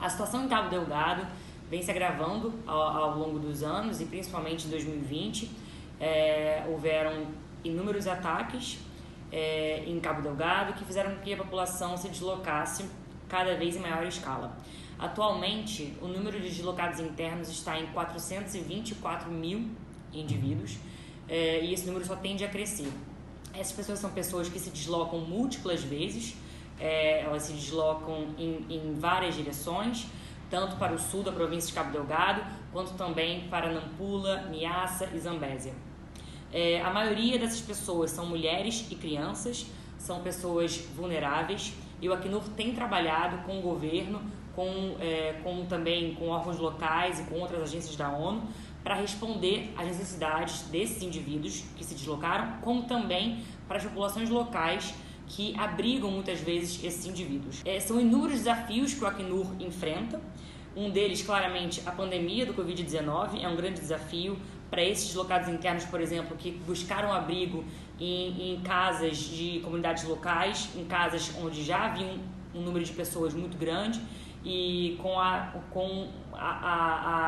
A situação em Cabo Delgado vem se agravando ao, ao longo dos anos e principalmente em 2020 é, houveram inúmeros ataques é, em Cabo Delgado que fizeram com que a população se deslocasse cada vez em maior escala. Atualmente, o número de deslocados internos está em 424 mil indivíduos é, e esse número só tende a crescer. Essas pessoas são pessoas que se deslocam múltiplas vezes, é, elas se deslocam em, em várias direções, tanto para o sul da província de Cabo Delgado, quanto também para Nampula, Niassa e Zambésia. É, a maioria dessas pessoas são mulheres e crianças, são pessoas vulneráveis, e o Acnur tem trabalhado com o governo, com, é, com também com órgãos locais e com outras agências da ONU para responder às necessidades desses indivíduos que se deslocaram, como também para as populações locais que abrigam muitas vezes esses indivíduos. É, são inúmeros desafios que o Acnur enfrenta. Um deles, claramente, a pandemia do Covid-19 é um grande desafio para esses deslocados internos, por exemplo, que buscaram abrigo em, em, casas de comunidades locais, em casas onde já havia um, um número de pessoas muito grande e com a, com a, a,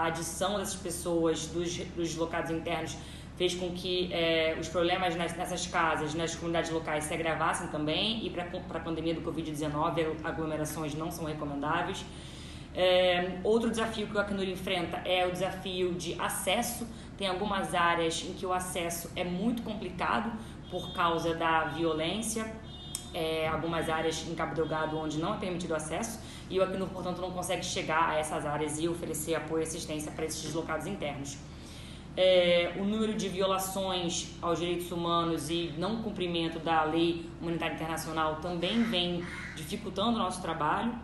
a adição dessas pessoas dos, dos deslocados internos fez com que é, os problemas nas, nessas casas, nas comunidades locais se agravassem também e para a pandemia do Covid-19 aglomerações não são recomendáveis. É, outro desafio que o Acnur enfrenta é o desafio de acesso. Tem algumas áreas em que o acesso é muito complicado por causa da violência, é, algumas áreas em Cabo Delgado onde não é permitido acesso e o Acnur, portanto, não consegue chegar a essas áreas e oferecer apoio e assistência para esses deslocados internos. É, o número de violações aos direitos humanos e não cumprimento da lei humanitária internacional também vem dificultando o nosso trabalho.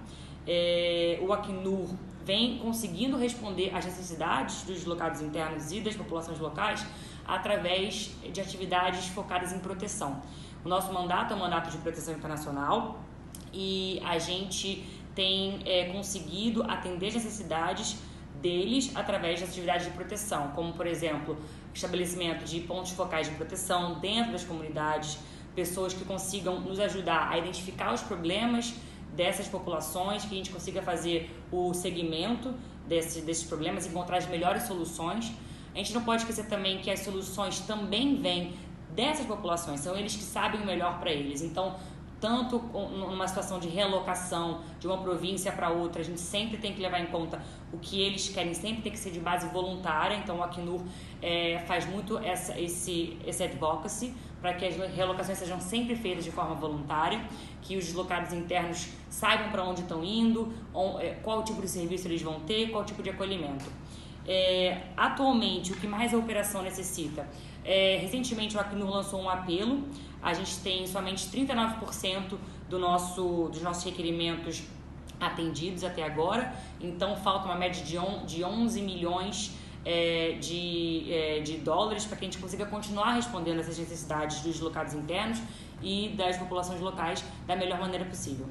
É, o Acnur vem conseguindo responder às necessidades dos deslocados internos e das populações locais através de atividades focadas em proteção. O nosso mandato é um mandato de proteção internacional e a gente tem é, conseguido atender as necessidades deles através das atividades de proteção, como por exemplo, estabelecimento de pontos focais de proteção dentro das comunidades, pessoas que consigam nos ajudar a identificar os problemas dessas populações, que a gente consiga fazer o segmento desse, desses problemas, encontrar as melhores soluções. A gente não pode esquecer também que as soluções também vêm dessas populações, são eles que sabem o melhor para eles. Então, tanto numa situação de relocação de uma província para outra, a gente sempre tem que levar em conta o que eles querem, sempre tem que ser de base voluntária. Então, o Acnur é, faz muito essa, esse, esse advocacy para que as relocações sejam sempre feitas de forma voluntária, que os deslocados internos saibam para onde estão indo, é, qual tipo de serviço eles vão ter, qual tipo de acolhimento. É, atualmente, o que mais a operação necessita? É, recentemente, o Acnur lançou um apelo. A gente tem somente 39% do nosso, dos nossos requerimentos atendidos até agora. Então, falta uma média de, on, de 11 milhões é, de, é, de dólares para que a gente consiga continuar respondendo essas necessidades dos locados internos e das populações locais da melhor maneira possível.